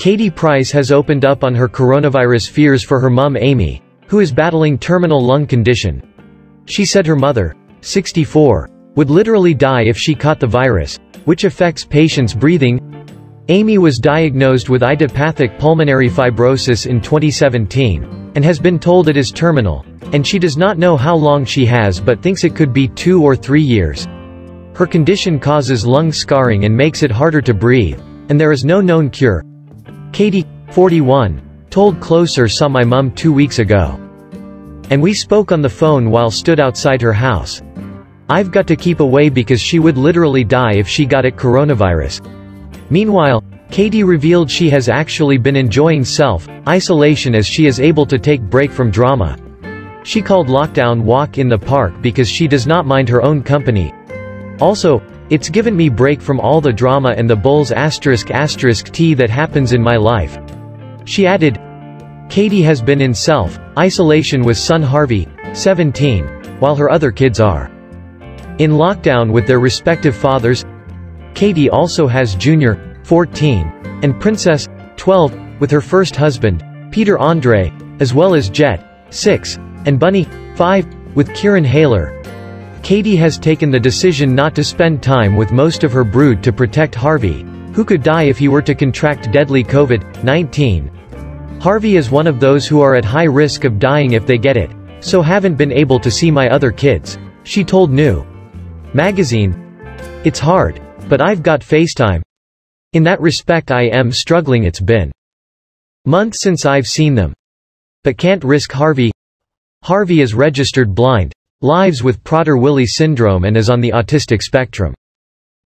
Katie Price has opened up on her coronavirus fears for her mum Amy, who is battling terminal lung condition. She said her mother, 64, would literally die if she caught the virus, which affects patients' breathing. Amy was diagnosed with idiopathic pulmonary fibrosis in 2017, and has been told it is terminal, and she does not know how long she has but thinks it could be two or three years. Her condition causes lung scarring and makes it harder to breathe, and there is no known cure. Katie, 41, told Closer saw my mum two weeks ago. And we spoke on the phone while stood outside her house. I've got to keep away because she would literally die if she got it coronavirus. Meanwhile, Katie revealed she has actually been enjoying self-isolation as she is able to take break from drama. She called lockdown walk in the park because she does not mind her own company. Also, it's given me break from all the drama and the bulls asterisk asterisk t that happens in my life. She added, Katie has been in self-isolation with son Harvey, 17, while her other kids are in lockdown with their respective fathers. Katie also has Junior, 14, and Princess, 12, with her first husband, Peter Andre, as well as Jet, 6, and Bunny, 5, with Kieran Hayler, Katie has taken the decision not to spend time with most of her brood to protect Harvey, who could die if he were to contract deadly COVID-19. Harvey is one of those who are at high risk of dying if they get it, so haven't been able to see my other kids, she told New Magazine. It's hard, but I've got FaceTime. In that respect I am struggling it's been months since I've seen them. But can't risk Harvey. Harvey is registered blind, lives with Prader-Willi syndrome and is on the autistic spectrum.